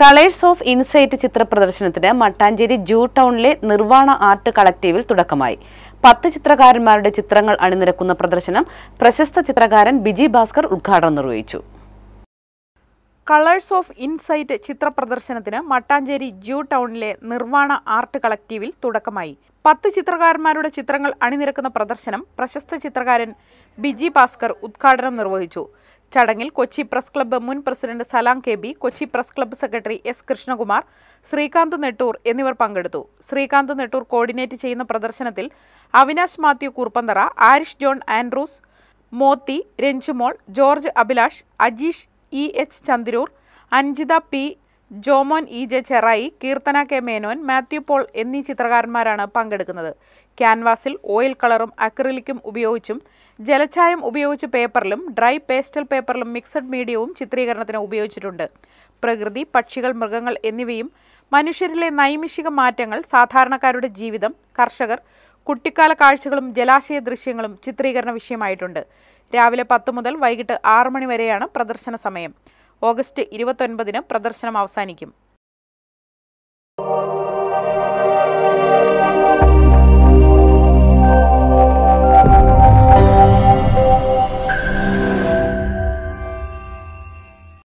Colours of insight ചിത്ര പ്രദർശനത്തിന് മട്ടാഞ്ചേരി ജൂ ടൗണിലെ നിർവാണ ആർട്ട് കളക്റ്റീവിൽ തുടക്കമായി. പത്ത് ചിത്രകാരന്മാരുടെ ചിത്രങ്ങൾ അണിനിരക്കുന്ന പ്രദർശനം പ്രശസ്ത ചിത്രകാരൻ ബിജി ഭാസ്കർ ഉദ്ഘാടനം നിർവഹിച്ചു. കളേഴ്സ് ഓഫ് ഇൻസൈറ്റ് ചിത്ര പ്രദർശനത്തിന് മട്ടാഞ്ചേരി ജൂ ടൗണിലെ നിർവാണ ആർട്ട് കളക്ടീവിൽ തുടക്കമായി. പത്ത് ചിത്രകാരന്മാരുടെ ചിത്രങ്ങൾ അണിനിരക്കുന്ന പ്രദർശനം പ്രശസ്ത ചിത്രകാരൻ ബിജി ഭാസ്കർ ഉദ്ഘാടനം നിർവഹിച്ചു. ചടങ്ങിൽ കൊച്ചി പ്രസ് ക്ലബ്ബ് മുൻ president Salam K B Kochi press club secretary S Krishnakumar Srikanth Nettoor എന്നിവർ പങ്കെടുത്തു. ശ്രീകാന്ത് നെട്ടൂർ കോർഡിനേറ്റ് ചെയ്യുന്ന പ്രദർശനത്തിൽ Avinash Mathew Koorppanthara Aarish John Andrews Mothi Ranjumol George Abhilash Ajeesh E H Chandroor Anjitha P Jomon E J Cherai Keerthana K Menon Mathew Paul എന്നീ ചിത്രകാരന്മാരാണ് പങ്കെടുക്കുന്നത്. ക്യാൻവാസിൽ oil കളറും അക്രിലിക്കും ഉപയോഗിച്ചും ജലഛായം ഉപയോഗിച്ച് പേപ്പറിലും ഡ്രൈ പേസ്റ്റൽ പേപ്പറിലും മിക്സഡ് മീഡിയവും ചിത്രീകരണത്തിന് ഉപയോഗിച്ചിട്ടുണ്ട്. പ്രകൃതി പക്ഷികൾ മൃഗങ്ങൾ എന്നിവയും മനുഷ്യരിലെ നൈമിഷിക മാറ്റങ്ങൾ സാധാരണക്കാരുടെ ജീവിതം കർഷകർ കുട്ടിക്കാല കാഴ്ചകളും ജലാശയ ദൃശ്യങ്ങളും ചിത്രീകരണ വിഷയമായിട്ടുണ്ട്. രാവിലെ പത്ത് മുതൽ വൈകിട്ട് ആറ് മണി വരെയാണ് പ്രദർശന സമയം. ഓഗസ്റ്റ് ഇരുപത്തൊൻപതിന് പ്രദർശനം അവസാനിക്കും.